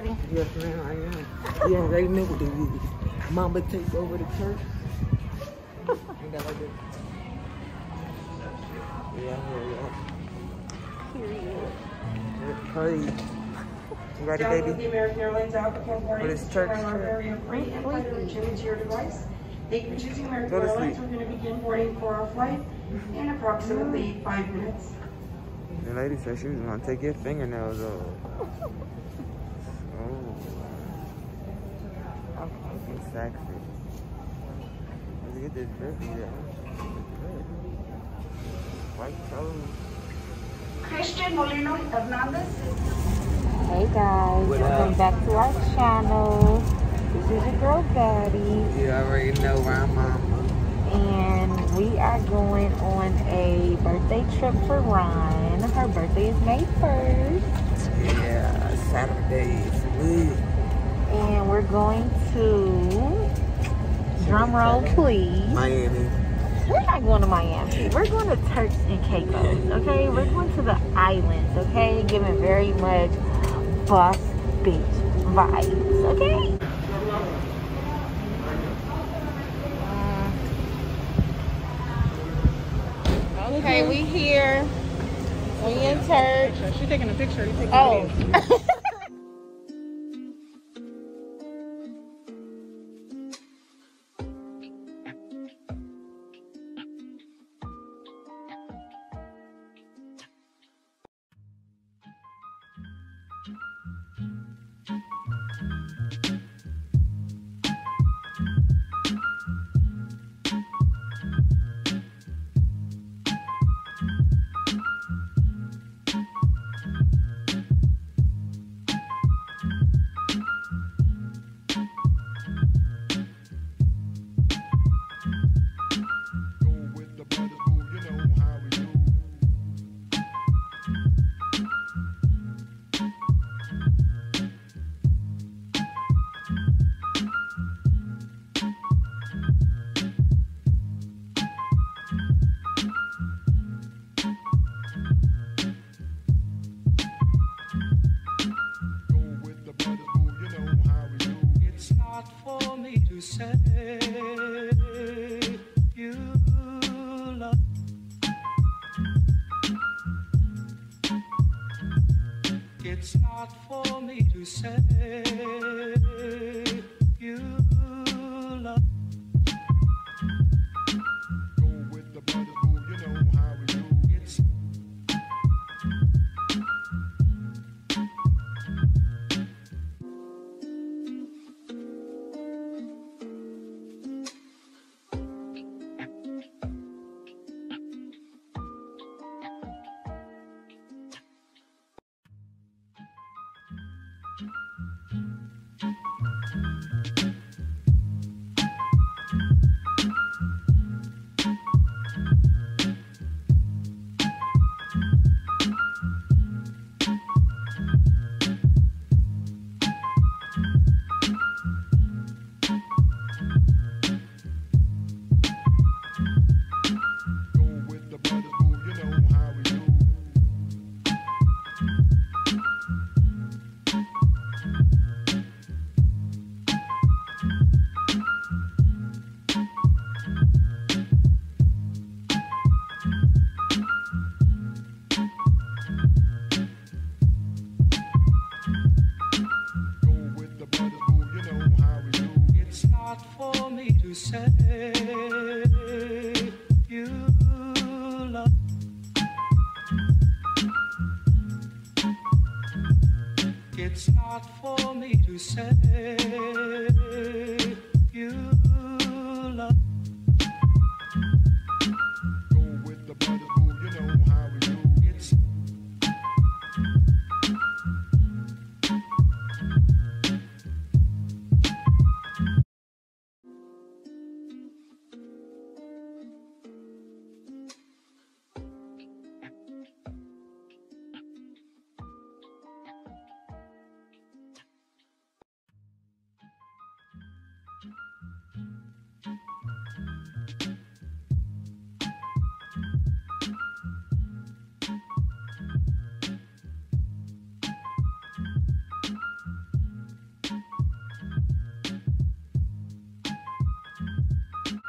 Daddy? Yes, ma'am, I am. You already know what it is. Mama takes over the church. Ain't that like it? Yeah, yeah, Period. yeah. Praise. You ready, baby? the American Airlines Alpha For this church Our trip. area free and flight with your device. Thank you for choosing American Go to Airlines. sleep. We're going to begin boarding for our flight in approximately five minutes. The lady said she was gonna take your fingernails off. Oh, looking sexy. Let's get this drippy down. White toes. Christian Molino Hernandez. Hey guys, What welcome up? back to our channel. This is your girl Bhaddey, You already know where I'm mama. and we are going on a birthday trip for Ryan. Her birthday is May 1st, Yeah, Saturday. It's lit. and we're going to, drum roll please, Miami. we're not going to Miami. We're going to Turks and Caicos, okay? We're going to the islands, okay? Giving very much boss beach vibes, okay? Okay, we here. We in Turks. She's taking a picture. You taking Oh. to say you love. It's not for me to say for me to say you love. It's not for me to say you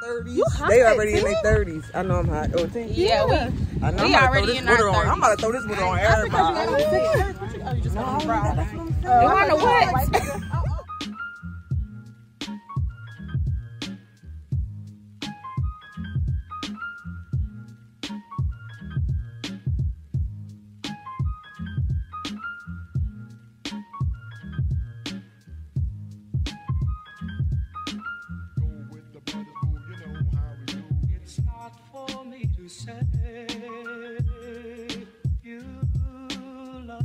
30s. They already in their 30s. I know I'm hot. Oh, 10. Yeah, yeah. we, I know we I'm already in our 30s. On. I'm about to throw this one on everybody. Oh, you just no, that's what I'm you want to what? To say you love.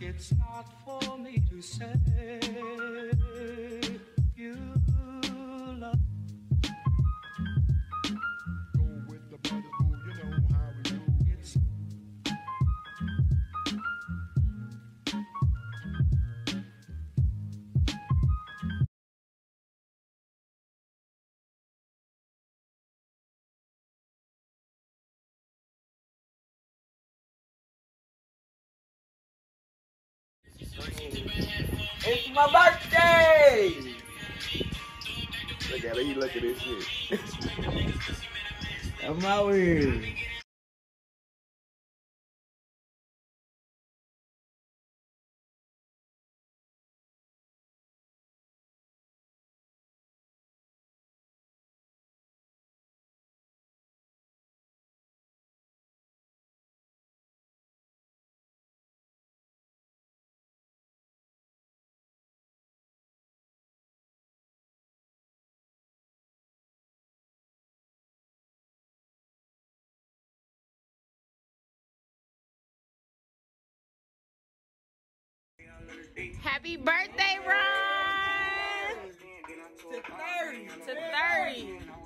It's not for me to say It's my birthday! Look at it, he look at this shit. I'm out here. Happy birthday, Ron! To 30. To 30.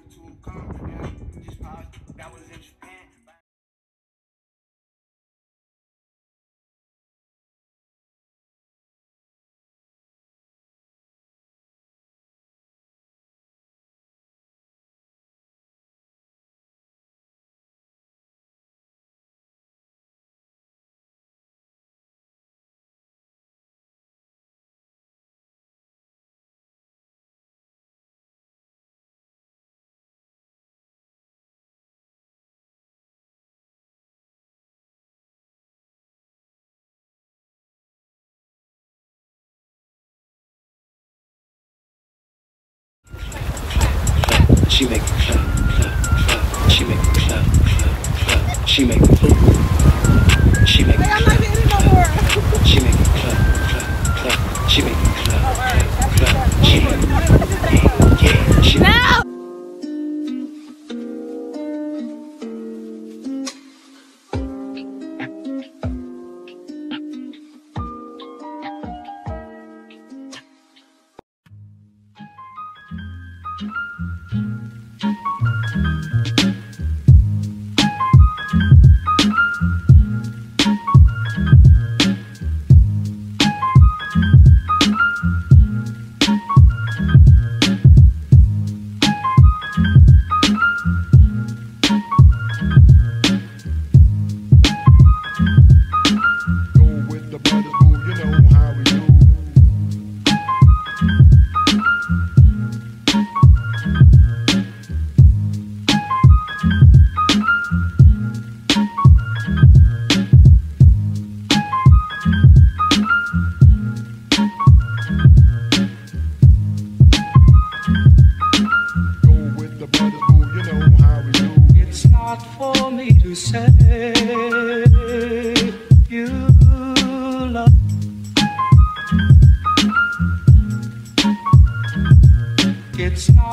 She make clap, clap, clap. She make clap, clap, clap. She make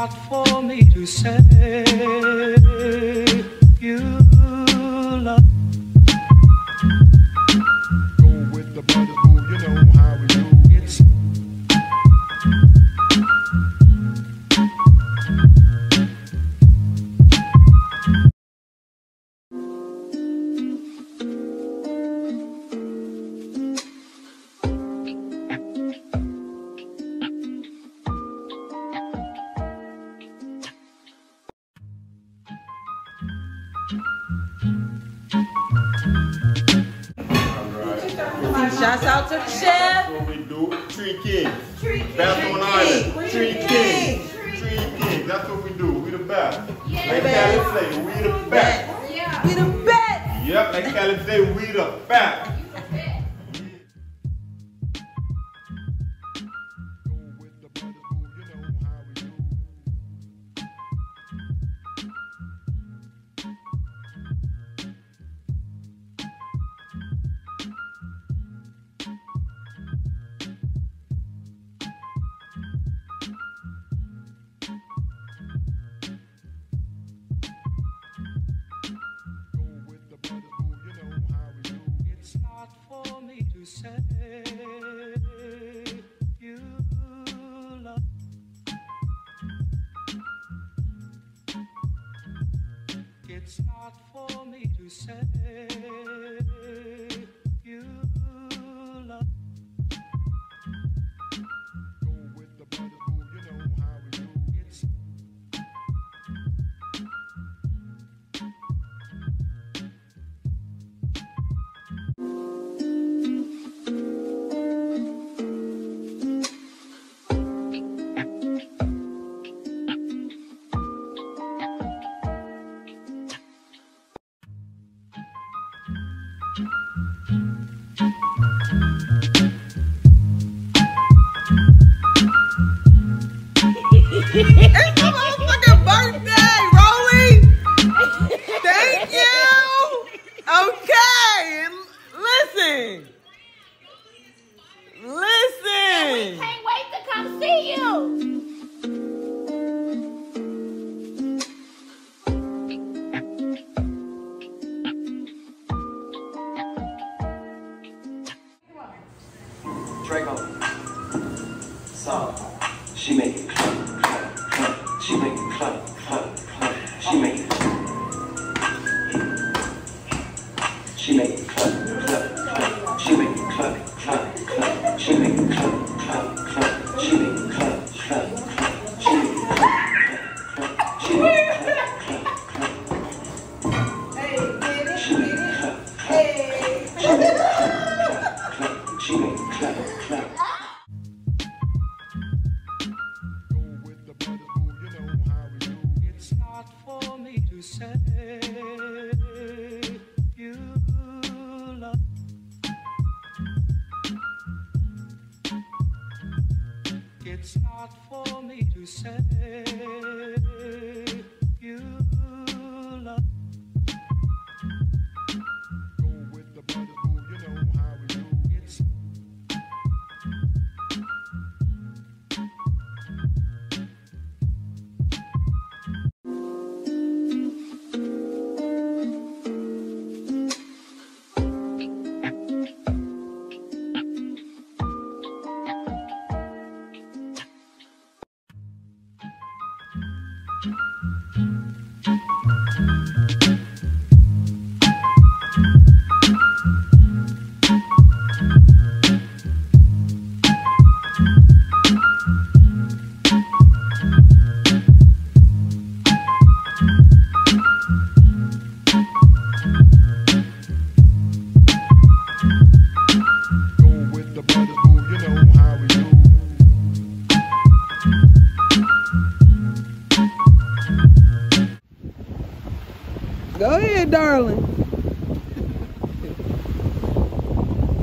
Not for me to say out to the chef. That's what we do. Tree King. Tree King. Bass on Island. Tree King. Tree King. That's what we do. We the best. Yeah. Like Khaled say, we the best. Yeah. We the best. Yep, like Khaled say, we the best. said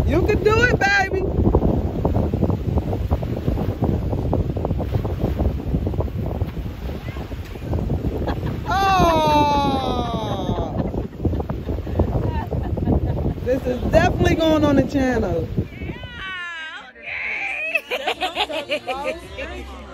You can do it, baby. Oh. This is definitely going on the channel. Yeah, okay.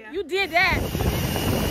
Yeah. You did that.